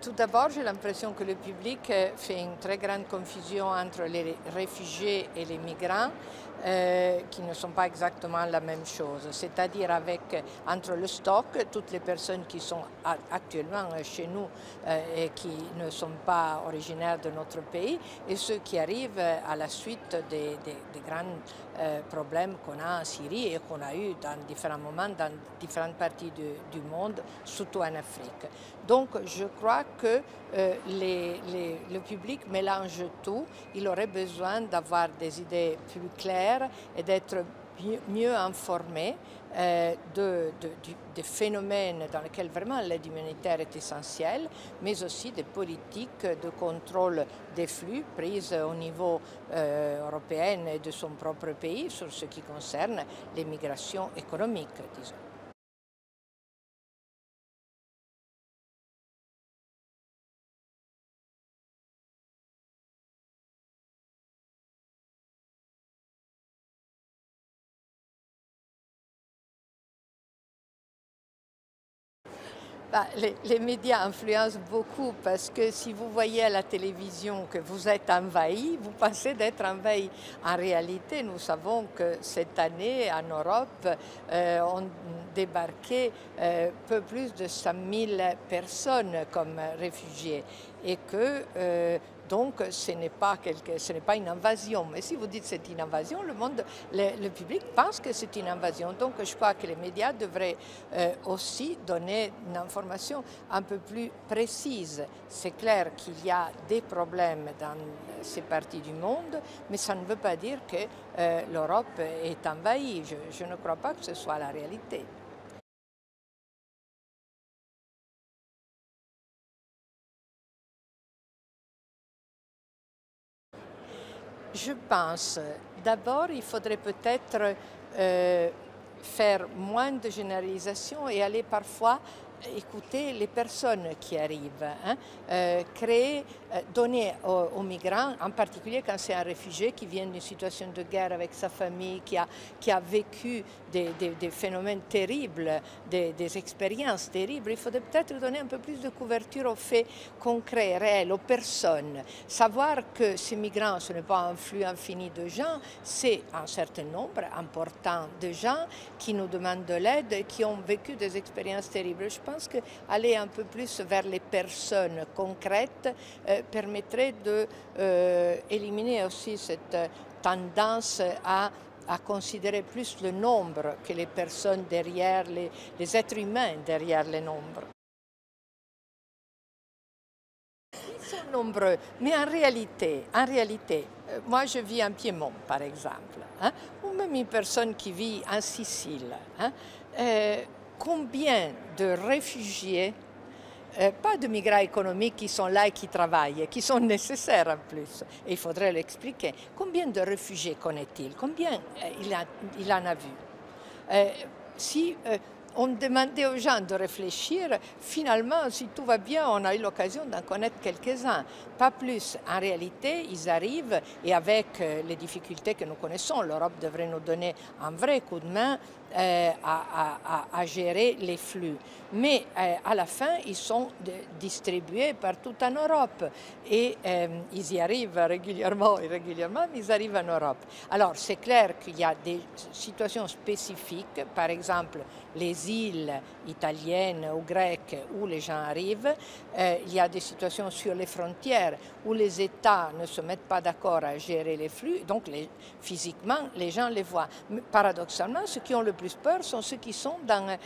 Tout d'abord, j'ai l'impression que le public euh, fait une très grande confusion entre les réfugiés et les migrants. Euh, qui ne sont pas exactement la même chose. C'est-à-dire avec entre le stock, toutes les personnes qui sont actuellement chez nous et qui ne sont pas originaires de notre pays, et ceux qui arrivent à la suite des, grands problèmes qu'on a en Syrie et qu'on a eu dans différents moments dans différentes parties du, monde, surtout en Afrique. Donc je crois que le public mélange tout. Il aurait besoin d'avoir des idées plus claires et d'être mieux informé euh, de, des phénomènes dans lesquels vraiment l'aide humanitaire est essentielle, mais aussi des politiques de contrôle des flux prises au niveau euh, européen et de son propre pays sur ce qui concerne les migrations économiques, disons. Bah, les, médias influencent beaucoup parce que si vous voyez à la télévision que vous êtes envahi, vous pensez d'être envahi. En réalité, nous savons que cette année, en Europe, euh, on débarqué euh, peu plus de 100 000 personnes comme réfugiés et que euh, donc, ce n'est pas, pas une invasion. Mais si vous dites c'est une invasion, le, monde, public pense que c'est une invasion. Donc, je crois que les médias devraient euh, aussi donner une information un peu plus précise. C'est clair qu'il y a des problèmes dans ces parties du monde, mais ça ne veut pas dire que euh, l'Europe est envahie. je ne crois pas que ce soit la réalité. Je pense, d'abord, il faudrait peut-être euh, faire moins de généralisation et aller parfois écouter les personnes qui arrivent, hein. euh, créer, euh, donner aux, migrants, en particulier quand c'est un réfugié qui vient d'une situation de guerre avec sa famille, qui a, qui a vécu des, phénomènes terribles, des, expériences terribles, il faudrait peut-être donner un peu plus de couverture aux faits concrets, réels, aux personnes. Savoir que ces migrants, ce n'est pas un flux infini de gens, c'est un certain nombre important de gens qui nous demandent de l'aide et qui ont vécu des expériences terribles. Je pense qu'aller un peu plus vers les personnes concrètes euh, permettrait d'éliminer euh, aussi cette tendance à considérer plus le nombre que les personnes derrière, les, les êtres humains derrière les nombres. Ils sont nombreux, mais en réalité, en réalité, euh, moi je vis en Piémont par exemple, hein, ou même une personne qui vit en Sicile. Hein, combien de réfugiés, euh, pas de migrants économiques qui sont là et qui travaillent, qui sont nécessaires en plus, et il faudrait l'expliquer, combien de réfugiés connaît-il? Combien euh, il, en a vu? Euh, Si on demandait aux gens de réfléchir, finalement, si tout va bien, on a eu l'occasion d'en connaître quelques-uns, pas plus. En réalité, ils arrivent et avec les difficultés que nous connaissons, l'Europe devrait nous donner un vrai coup de main euh, à, gérer les flux. Mais euh, à la fin, ils sont distribués partout en Europe et euh, ils y arrivent régulièrement, irrégulièrement, mais ils arrivent en Europe. Alors c'est clair qu'il y a des situations spécifiques, par exemple les îles italiennes ou grecques où les gens arrivent, il y a des situations sur les frontières où les États ne se mettent pas d'accord à gérer les flux, donc physiquement les gens les voient. Paradoxalement, ceux qui ont le plus peur sont ceux qui sont dans,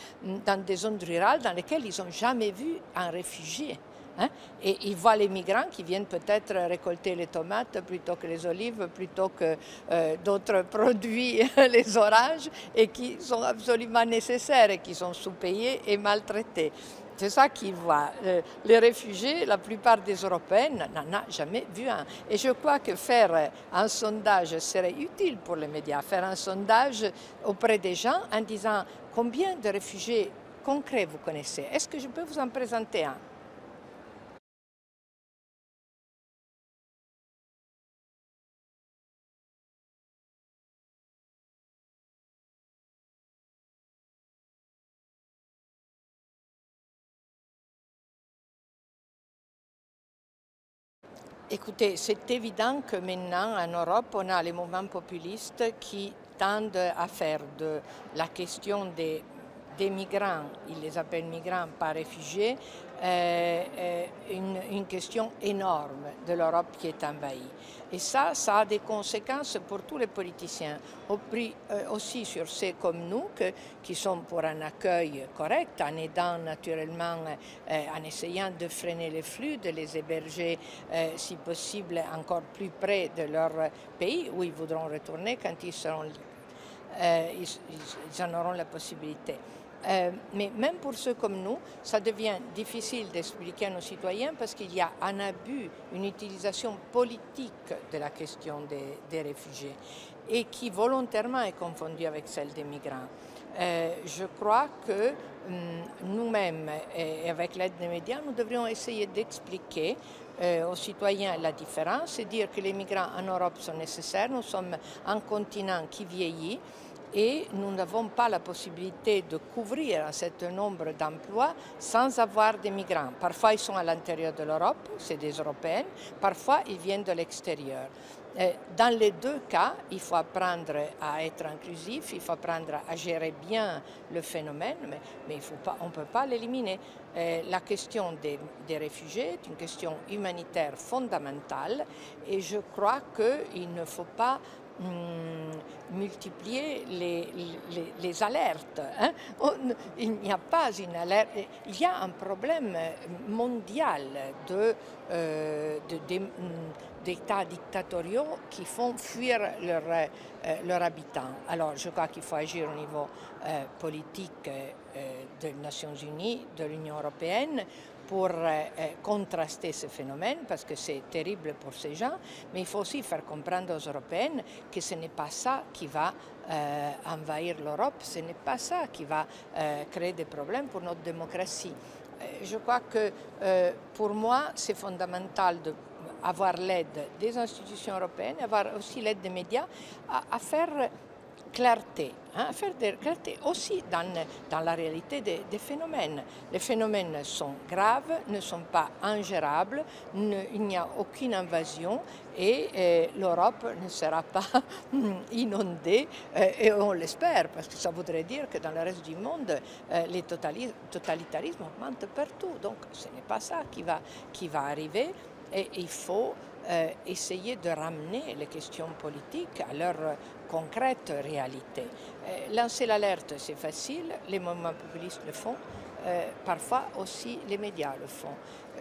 des zones rurales dans lesquelles ils n'ont jamais vu un réfugié. Hein. Et ils voient les migrants qui viennent peut-être récolter les tomates plutôt que les olives, plutôt que euh, d'autres produits, les oranges, et qui sont absolument nécessaires et qui sont sous-payés et maltraités. C'est ça qu'ils voient. Euh, les réfugiés, la plupart des Européens n'en ont jamais vu un. Et je crois que faire un sondage serait utile pour les médias, faire un sondage auprès des gens en disant combien de réfugiés concrets vous connaissez. Est-ce que je peux vous en présenter un? Écoutez, c'est évident que maintenant en Europe, on a les mouvements populistes qui tendent à faire de la question des, des migrants, ils les appellent migrants, pas réfugiés, euh, euh, une, question énorme de l'Europe qui est envahie. Et ça, ça a des conséquences pour tous les politiciens, euh, aussi sur ceux comme nous que, qui sont pour un accueil correct, en aidant naturellement, en essayant de freiner les flux, de les héberger si possible encore plus près de leur pays où ils voudront retourner quand ils en auront la possibilité. Euh, mais même pour ceux comme nous, ça devient difficile d'expliquer à nos citoyens parce qu'il y a un abus, une utilisation politique de la question des, réfugiés et qui volontairement est confondue avec celle des migrants. Euh, je crois que hum, nous-mêmes, et avec l'aide des médias, nous devrions essayer d'expliquer euh, aux citoyens la différence et dire que les migrants en Europe sont nécessaires. Nous sommes un continent qui vieillit et nous n'avons pas la possibilité de couvrir un certain nombre d'emplois sans avoir des migrants. Parfois ils sont à l'intérieur de l'Europe, c'est des Européens, parfois ils viennent de l'extérieur. Dans les deux cas, il faut apprendre à être inclusif, il faut apprendre à gérer bien le phénomène, mais, on ne peut pas l'éliminer. La question des, réfugiés est une question humanitaire fondamentale et je crois qu'il ne faut pas multiplier les, les, les alertes. Hein? On, il n'y a pas une alerte, il y a un problème mondial de, euh, d'États dictatoriaux qui font fuir leurs euh, leur habitants. Alors je crois qu'il faut agir au niveau euh, politique euh, des Nations Unies, de l'Union européenne, pour euh, contraster ce phénomène, parce que c'est terrible pour ces gens, mais il faut aussi faire comprendre aux Européennes que ce n'est pas ça qui va euh, envahir l'Europe, ce n'est pas ça qui va euh, créer des problèmes pour notre démocratie. je crois que pour moi, c'est fondamental d'avoir l'aide des institutions européennes, avoir aussi l'aide des médias à, à faire clarté, hein, faire clarté aussi dans, dans la réalité des, phénomènes. Les phénomènes sont graves, ne sont pas ingérables, il n'y a aucune invasion et, et l'Europe ne sera pas inondée euh, et on l'espère parce que ça voudrait dire que dans le reste du monde euh, les totalitarismes augmentent partout. Donc ce n'est pas ça qui va, qui va arriver et il faut euh, essayer de ramener les questions politiques à leur concrète réalité. Euh, lancer l'alerte, c'est facile, les mouvements populistes le font, euh, parfois aussi les médias le font.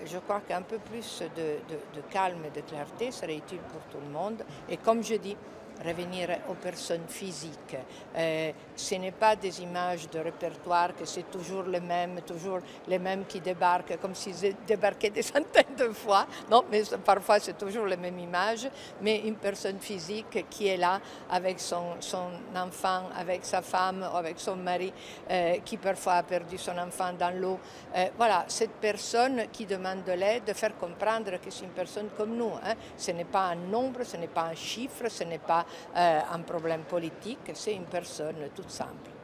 Je crois qu'un peu plus de, de, de calme et de clarté serait utile pour tout le monde. Et comme je dis, revenir aux personnes physiques. Euh, ce n'est pas des images de répertoire que c'est toujours les mêmes, toujours les mêmes qui débarquent, comme s'ils débarquaient des centaines de fois. Non, mais parfois c'est toujours les mêmes images, mais une personne physique qui est là avec son, son enfant, avec sa femme, avec son mari, euh, qui parfois a perdu son enfant dans l'eau. Euh, voilà, cette personne qui demande de l'aide, de faire comprendre que c'est une personne comme nous. Hein. Ce n'est pas un nombre, ce n'est pas un chiffre, ce n'est pas un problème politique, c'est une personne toute simple.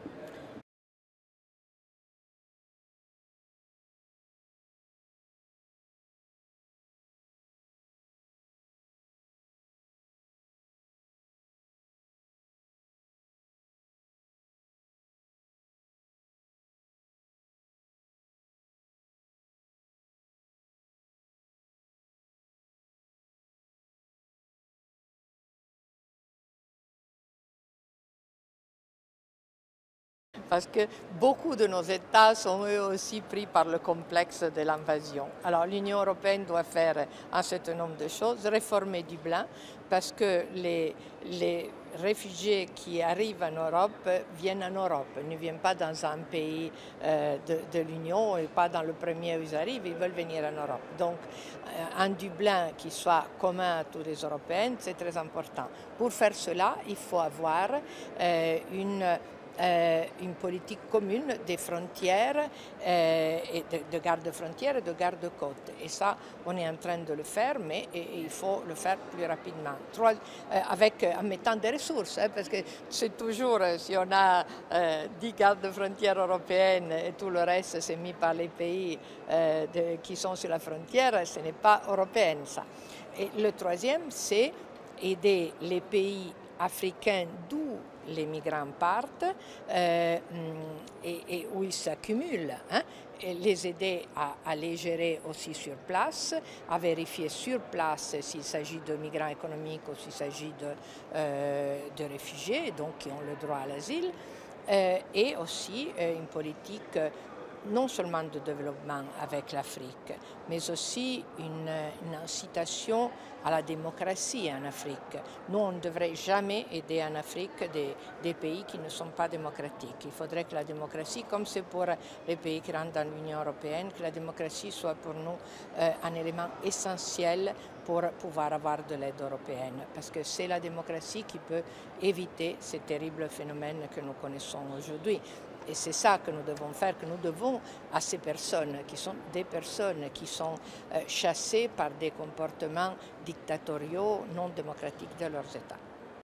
Parce que beaucoup de nos États sont eux aussi pris par le complexe de l'invasion. Alors l'Union européenne doit faire un certain nombre de choses, réformer Dublin, parce que les, les réfugiés qui arrivent en Europe viennent en Europe, ne viennent pas dans un pays euh, de, l'Union et pas dans le premier où ils arrivent, ils veulent venir en Europe. Donc euh, un Dublin qui soit commun à tous les Européens, c'est très important. Pour faire cela, il faut avoir euh, une une politique commune des frontières, euh, et de, garde-frontières et de garde-côtes. Et ça, on est en train de le faire, mais il faut le faire plus rapidement. Trois, avec, en mettant des ressources, hein, parce que c'est toujours, si on a 10 gardes-frontières européennes et tout le reste c'est mis par les pays de, qui sont sur la frontière, ce n'est pas européen ça. Et le troisième, c'est aider les pays africains d'où les migrants partent euh, et, où ils s'accumulent. Hein, les aider à, les gérer aussi sur place, à vérifier sur place s'il s'agit de migrants économiques ou s'il s'agit de, euh, réfugiés, donc qui ont le droit à l'asile, euh, et aussi une politique non seulement de développement avec l'Afrique, mais aussi une, incitation à la démocratie en Afrique. Nous, on ne devrait jamais aider en Afrique des, pays qui ne sont pas démocratiques. Il faudrait que la démocratie, comme c'est pour les pays qui rentrent dans l'Union européenne, que la démocratie soit pour nous euh, un élément essentiel pour pouvoir avoir de l'aide européenne. Parce que c'est la démocratie qui peut éviter ces terribles phénomènes que nous connaissons aujourd'hui. Et c'est ça que nous devons faire, que nous devons à ces personnes, qui sont des personnes qui sont euh, chassées par des comportements dictatoriaux non démocratiques de leurs États.